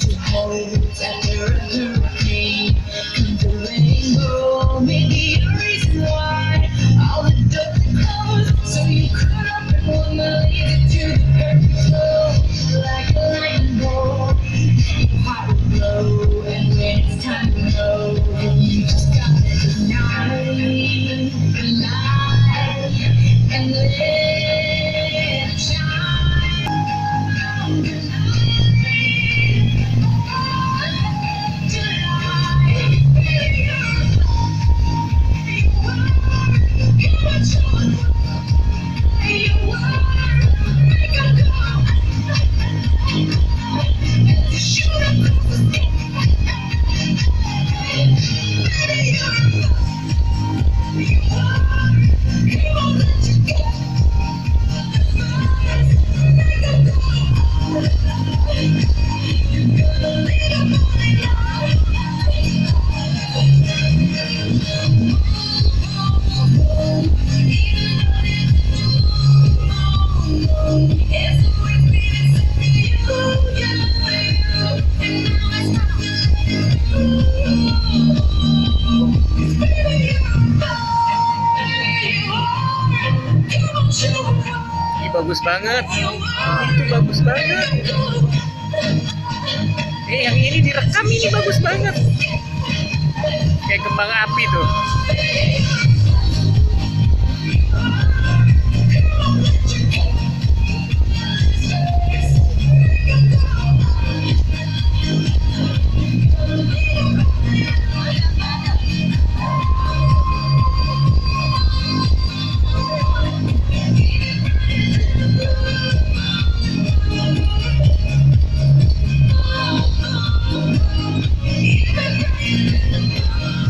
to hold that there is bagus banget. Itu bagus banget. Eh yang ini direkam ini bagus banget. Kayak kembang api tuh. I'm